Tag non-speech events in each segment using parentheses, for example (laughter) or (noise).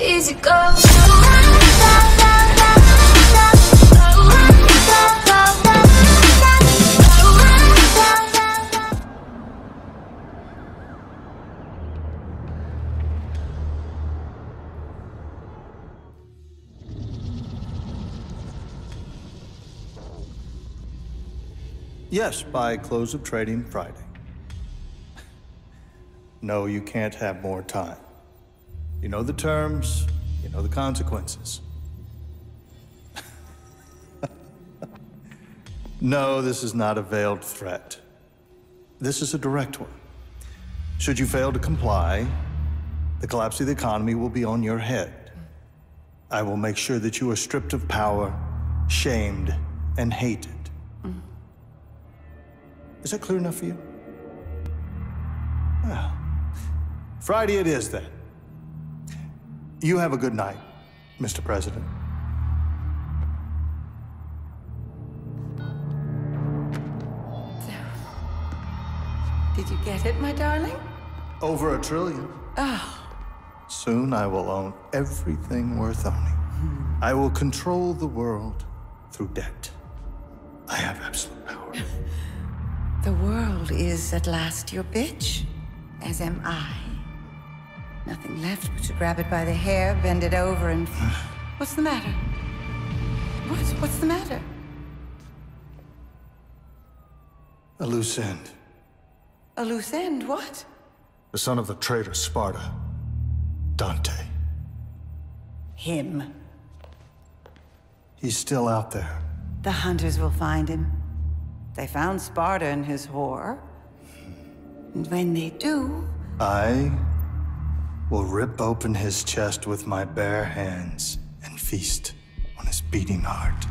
easy go. Yes, by close of trading Friday. No, you can't have more time. You know the terms, you know the consequences. (laughs) no, this is not a veiled threat. This is a direct one. Should you fail to comply, the collapse of the economy will be on your head. I will make sure that you are stripped of power, shamed, and hated. Is that clear enough for you? Well, Friday it is then. You have a good night, Mr. President. Did you get it, my darling? Over a trillion. Oh, Soon I will own everything worth owning. I will control the world through debt. I have absolute power. (laughs) the world is at last your bitch, as am I. Nothing left but to grab it by the hair, bend it over, and. (sighs) What's the matter? What? What's the matter? A loose end. A loose end, what? The son of the traitor Sparta. Dante. Him. He's still out there. The hunters will find him. They found Sparta and his whore. And when they do, I will rip open his chest with my bare hands and feast on his beating heart.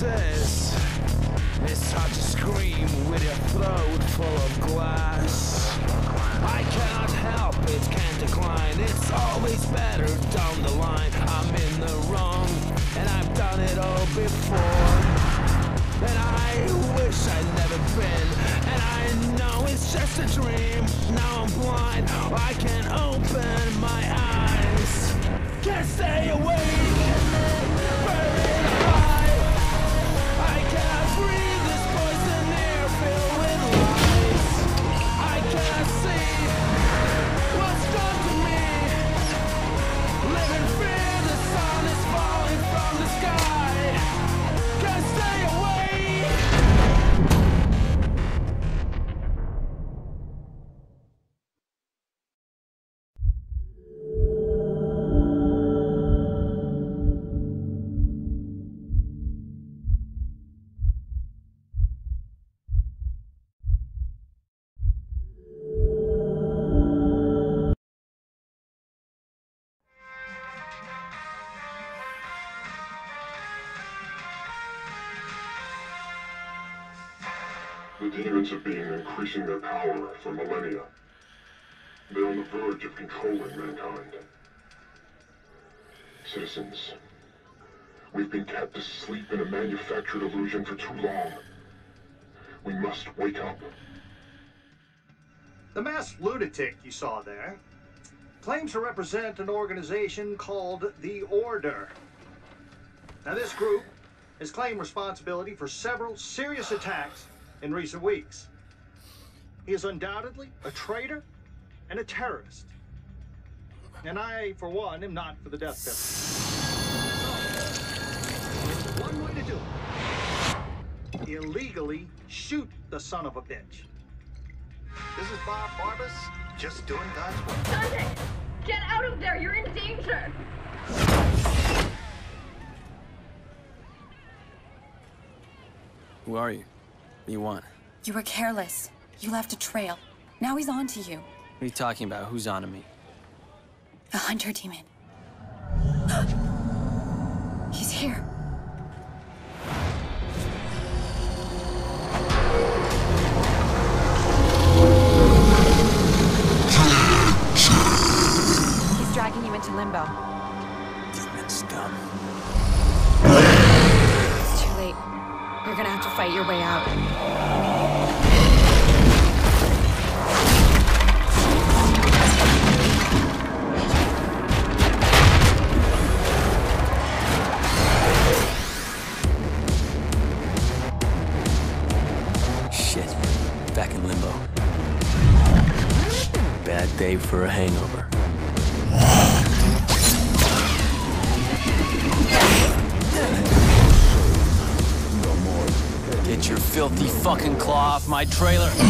Says it's hard to scream with your throat full of glass. I cannot help it, can't decline. It's always better down the line. I'm in the wrong, and I've done it all before. And I wish I'd never been. And I know it's just a dream. Now I'm blind. I can't open my eyes. Can't stay awake. The demons have been increasing their power for millennia. They're on the verge of controlling mankind. Citizens, we've been kept asleep in a manufactured illusion for too long. We must wake up. The masked lunatic you saw there claims to represent an organization called the Order. Now, this group has claimed responsibility for several serious attacks in recent weeks. He is undoubtedly a traitor and a terrorist. And I, for one, am not for the death penalty. So, one way to do it. Illegally shoot the son of a bitch. This is Bob Barbas, just doing God's work. Dante! Get out of there! You're in danger! Who are you? What do you want? You were careless. You left a trail. Now he's on to you. What are you talking about? Who's on to me? The hunter demon. (gasps) he's here. He's dragging you into limbo. Demon scum. It's too late. You're gonna have to fight your way out. My trailer.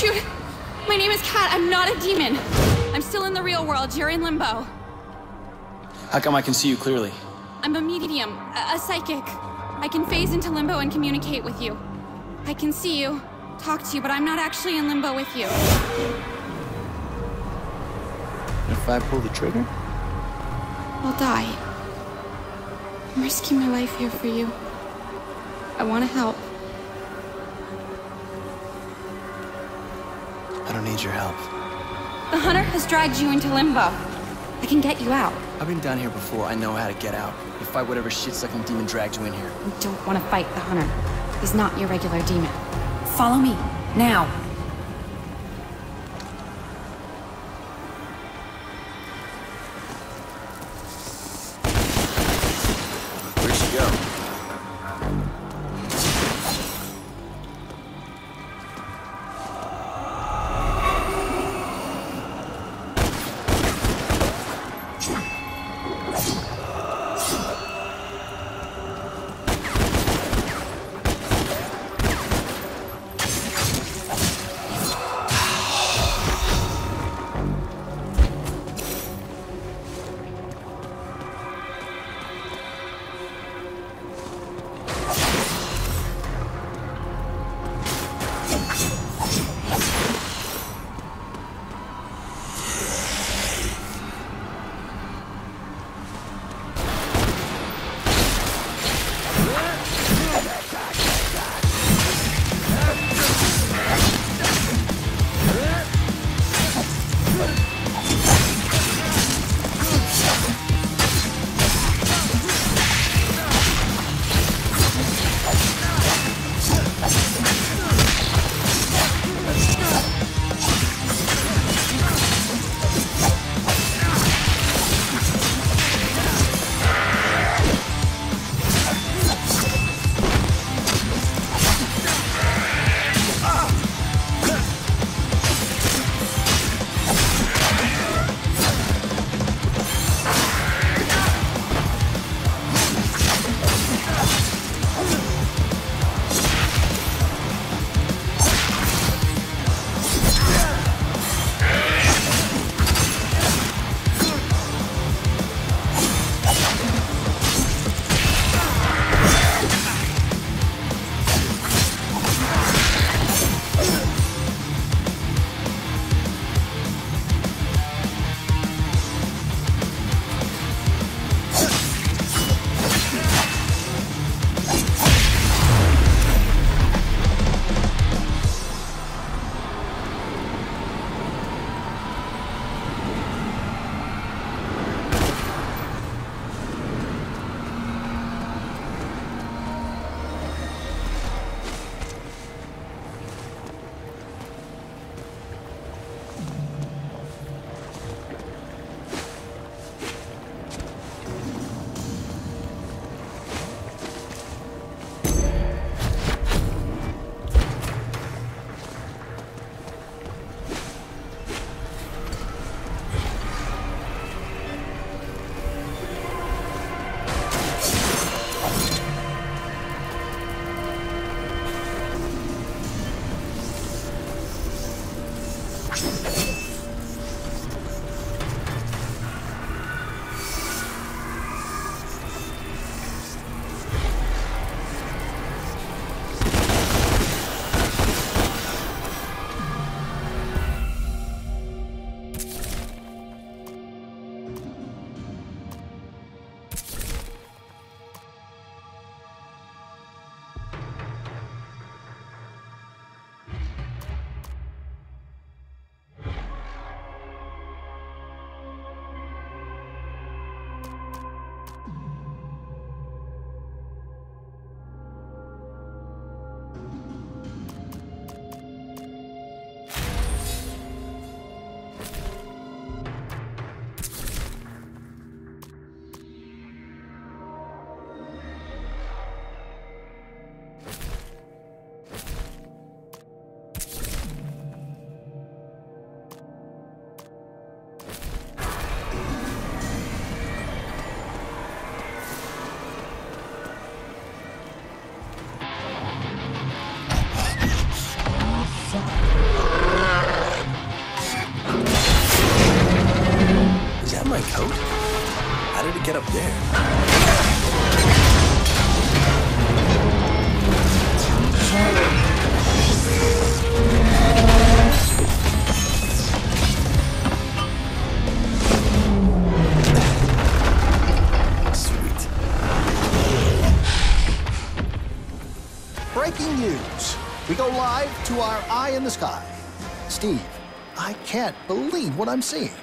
Shoot! My name is Kat. I'm not a demon. I'm still in the real world. You're in limbo. How come I can see you clearly? I'm a medium, a, a psychic. I can phase into limbo and communicate with you. I can see you, talk to you, but I'm not actually in limbo with you. If I pull the trigger? I'll die. I'm risking my life here for you. I want to help. Need your help. The hunter has dragged you into limbo. I can get you out. I've been down here before. I know how to get out. You fight whatever shit-sucking demon dragged you in here. You don't want to fight the hunter. He's not your regular demon. Follow me, now. the sky. Steve, I can't believe what I'm seeing.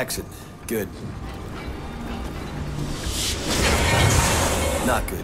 Exit. Good. Not good.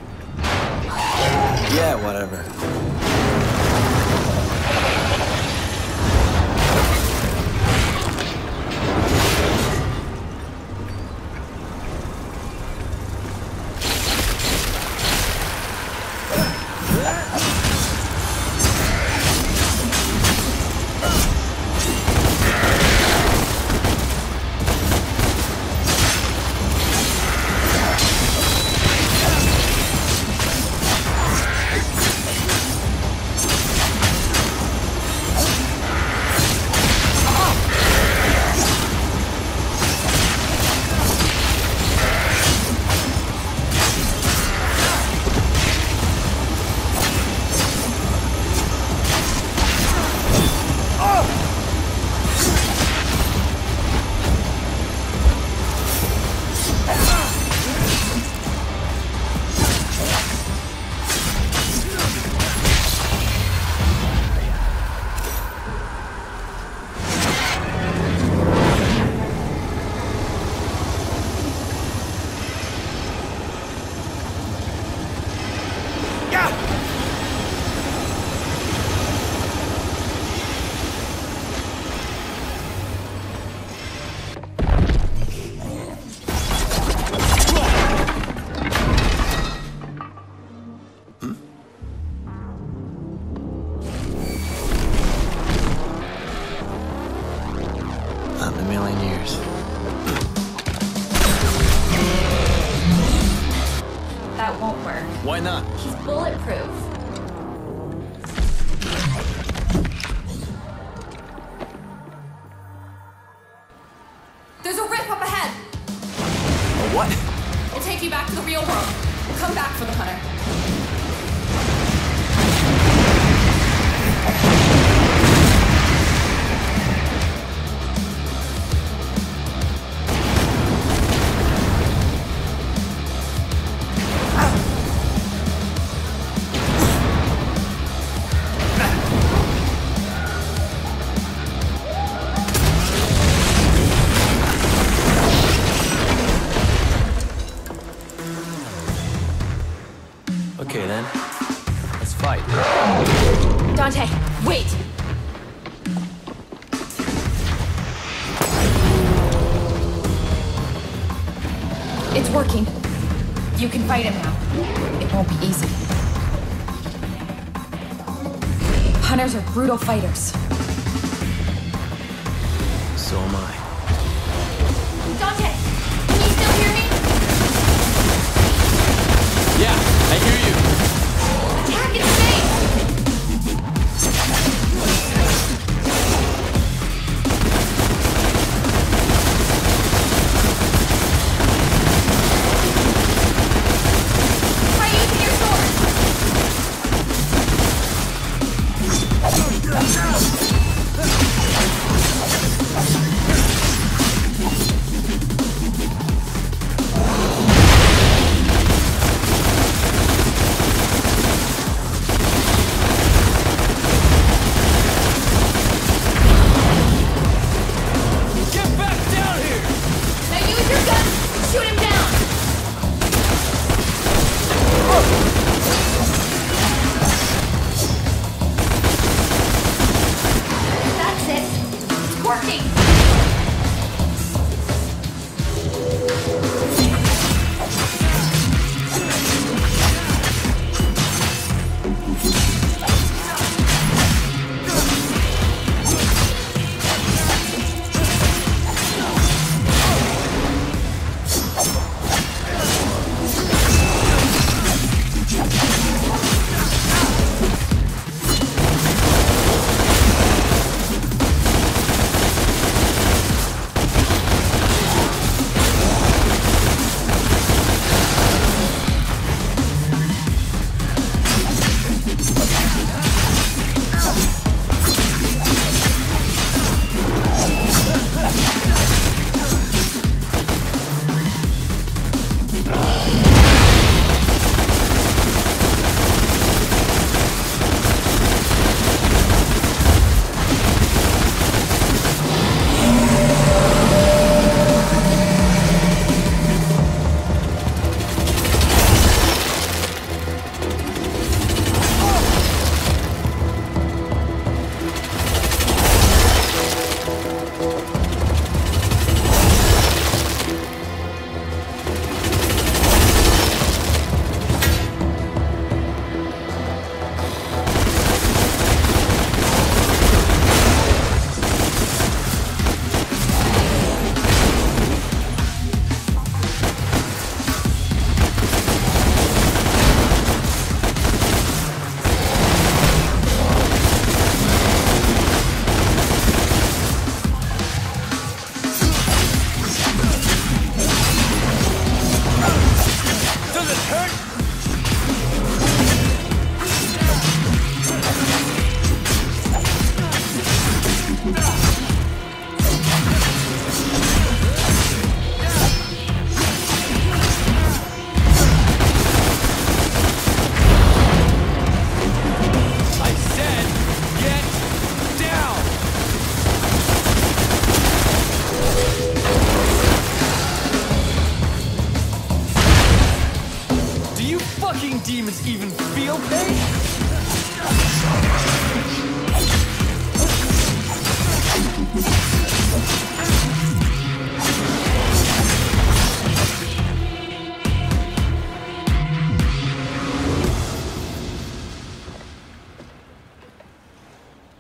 Do you fucking demons even feel pain?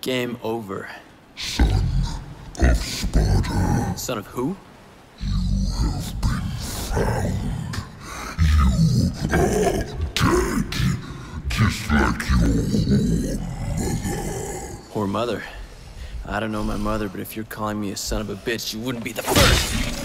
Game over. Son of Sparta. Son of who? You have been found. Just like your Poor mother. I don't know my mother, but if you're calling me a son of a bitch, you wouldn't be the first.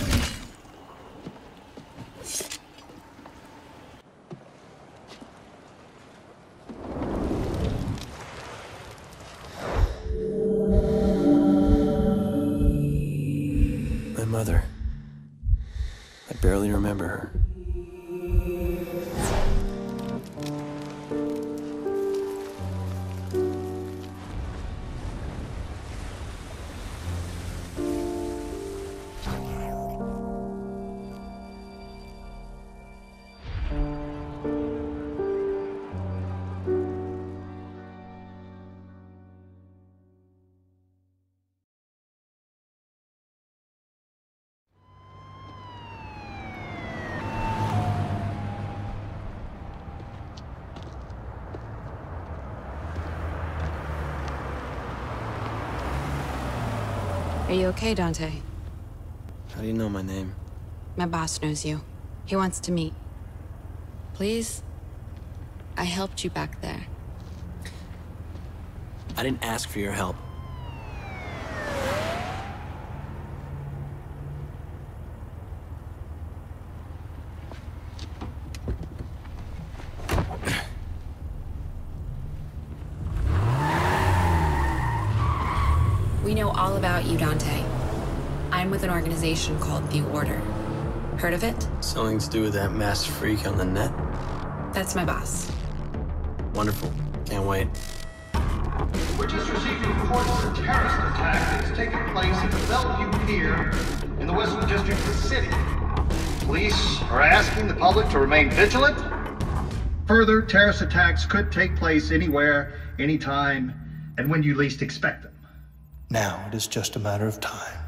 Okay, Dante? How do you know my name? My boss knows you. He wants to meet. Please? I helped you back there. I didn't ask for your help. We know all about you, Dante. I'm with an organization called The Order. Heard of it? Something to do with that mass freak on the net? That's my boss. Wonderful. Can't wait. We're just receiving reports of a terrorist attack that's taking place at the Bellevue Pier in the Western District of the city. Police are asking the public to remain vigilant. Further terrorist attacks could take place anywhere, anytime, and when you least expect them. Now it is just a matter of time.